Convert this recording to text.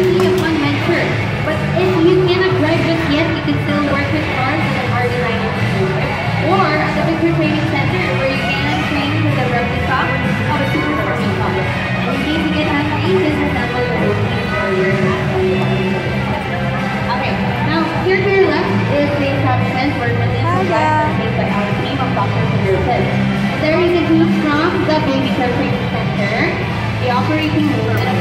definitely a venture. But if you cannot drive just yet, you can still work with cars at the car design institute. Or at the Victor Training Center, where you can train with a replica of a super sporting car. And in case you get hungry, just assemble the whole thing for your Okay, now here to your left is the establishment where lives are saved by our team of doctors and nurses. There you can choose from the baby care training center, the operating room,